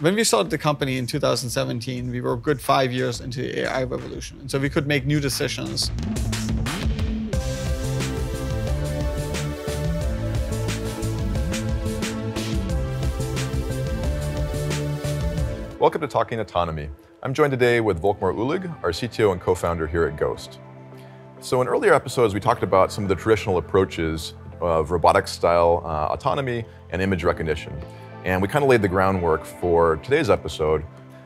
When we started the company in 2017, we were a good five years into the AI revolution. And so we could make new decisions. Welcome to Talking Autonomy. I'm joined today with Volkmar Uhlig, our CTO and co-founder here at Ghost. So in earlier episodes, we talked about some of the traditional approaches of robotics-style uh, autonomy and image recognition. And we kind of laid the groundwork for today's episode.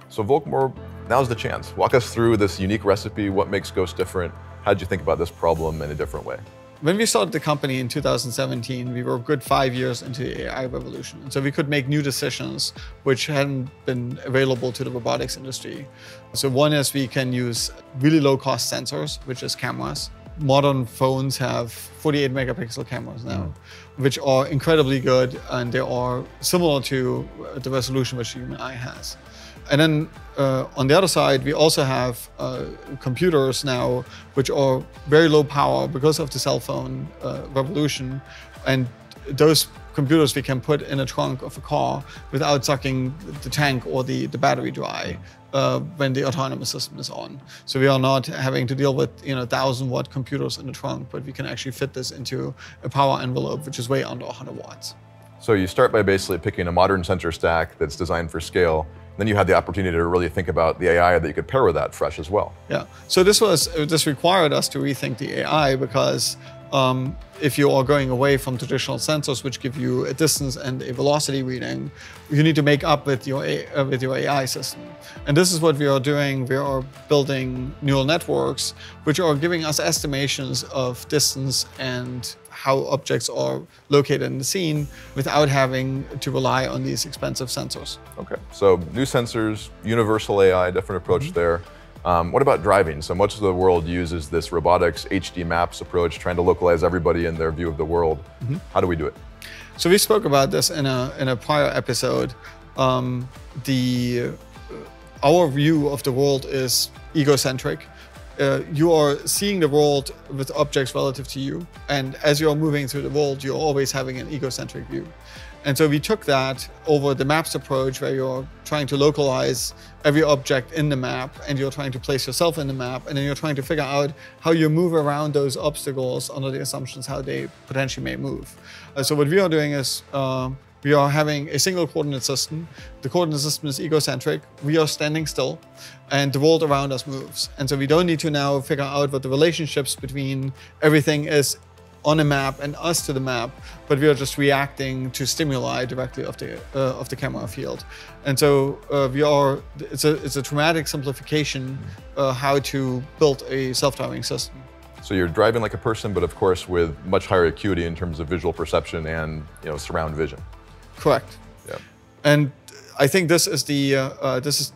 So Volkmar, now's the chance. Walk us through this unique recipe, what makes Ghost different, how did you think about this problem in a different way? When we started the company in 2017, we were good five years into the AI revolution. And so we could make new decisions which hadn't been available to the robotics industry. So one is we can use really low cost sensors, which is cameras. Modern phones have 48 megapixel cameras now, mm. which are incredibly good and they are similar to the resolution which the human eye has. And then uh, on the other side, we also have uh, computers now which are very low power because of the cell phone uh, revolution. And those computers we can put in a trunk of a car without sucking the tank or the, the battery dry uh, when the autonomous system is on. So we are not having to deal with you know 1000 watt computers in the trunk, but we can actually fit this into a power envelope which is way under 100 watts. So you start by basically picking a modern sensor stack that's designed for scale then you had the opportunity to really think about the AI that you could pair with that fresh as well. Yeah. So this was this required us to rethink the AI because um, if you are going away from traditional sensors, which give you a distance and a velocity reading, you need to make up with your uh, with your AI system. And this is what we are doing. We are building neural networks, which are giving us estimations of distance and how objects are located in the scene without having to rely on these expensive sensors. Okay, so new sensors, universal AI, different approach mm -hmm. there. Um, what about driving? So much of the world uses this robotics HD maps approach, trying to localize everybody in their view of the world. Mm -hmm. How do we do it? So we spoke about this in a in a prior episode. Um, the our view of the world is egocentric. Uh, you are seeing the world with objects relative to you, and as you are moving through the world, you're always having an egocentric view. And so we took that over the maps approach where you're trying to localize every object in the map and you're trying to place yourself in the map and then you're trying to figure out how you move around those obstacles under the assumptions how they potentially may move. Uh, so what we are doing is uh, we are having a single coordinate system. The coordinate system is egocentric. We are standing still and the world around us moves. And so we don't need to now figure out what the relationships between everything is on a map and us to the map, but we are just reacting to stimuli directly of the uh, of the camera field. And so uh, we are it's a it's a dramatic simplification uh, how to build a self-driving system. So you're driving like a person, but of course with much higher acuity in terms of visual perception and you know surround vision. Correct. Yeah. And I think this is the uh, uh, this is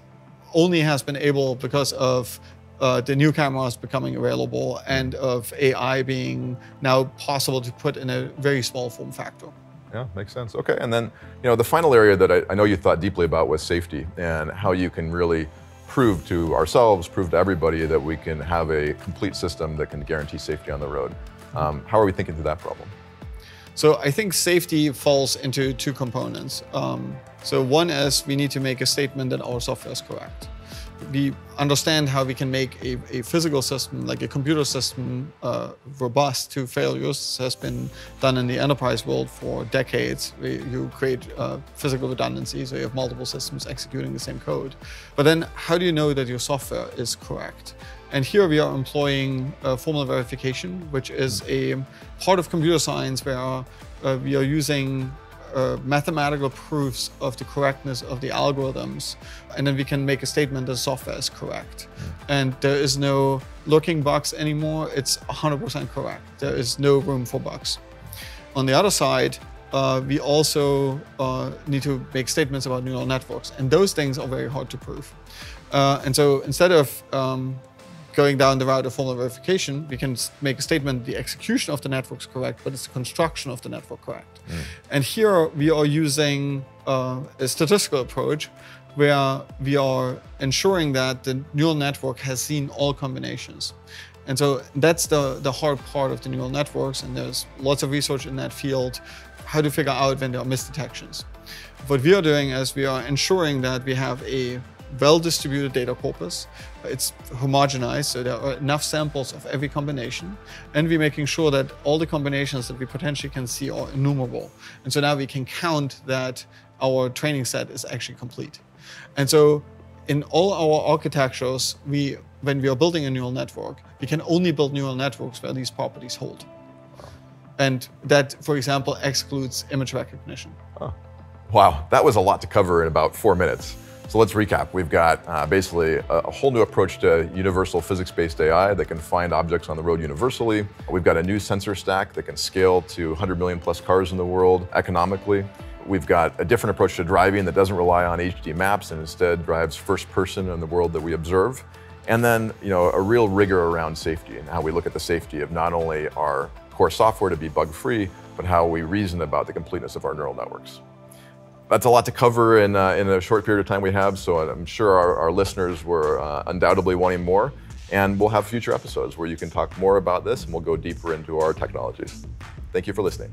only has been able because of uh, the new cameras becoming available and of AI being now possible to put in a very small form factor. Yeah, makes sense. Okay, and then you know the final area that I, I know you thought deeply about was safety and how you can really prove to ourselves, prove to everybody that we can have a complete system that can guarantee safety on the road. Um, how are we thinking through that problem? So I think safety falls into two components. Um, so one is we need to make a statement that our software is correct we understand how we can make a, a physical system, like a computer system, uh, robust to failures. Has been done in the enterprise world for decades. You create uh, physical redundancy, so you have multiple systems executing the same code. But then how do you know that your software is correct? And here we are employing uh, formal verification, which is a part of computer science where uh, we are using uh, mathematical proofs of the correctness of the algorithms, and then we can make a statement that software is correct. Mm. And there is no looking bugs anymore. It's 100% correct. There is no room for bugs. On the other side, uh, we also uh, need to make statements about neural networks, and those things are very hard to prove. Uh, and so instead of um, going down the route of formal verification, we can make a statement the execution of the network is correct, but it's the construction of the network correct. Mm. And here we are using uh, a statistical approach where we are ensuring that the neural network has seen all combinations. And so that's the, the hard part of the neural networks, and there's lots of research in that field, how to figure out when there are misdetections. what we are doing is we are ensuring that we have a well-distributed data corpus. Uh, it's homogenized, so there are enough samples of every combination. And we're making sure that all the combinations that we potentially can see are enumerable. And so now we can count that our training set is actually complete. And so in all our architectures, we when we are building a neural network, we can only build neural networks where these properties hold. And that, for example, excludes image recognition. Huh. Wow, that was a lot to cover in about four minutes. So let's recap. We've got uh, basically a, a, whole new approach to universal physics-based AI that can find objects on the road universally. We've got a new sensor stack that can scale to 100 million plus cars in the world economically. We've got a different approach to driving that doesn't rely on HD maps and instead drives first person in the world that we observe. And then, you know, a real rigor around safety and how we look at the safety of not only our core software to be bug-free, but how we reason about the completeness of our neural networks. That's a lot to cover in, uh, in a short period of time we have, so I'm sure our, our listeners were uh, undoubtedly wanting more. And we'll have future episodes where you can talk more about this and we'll go deeper into our technologies. Thank you for listening.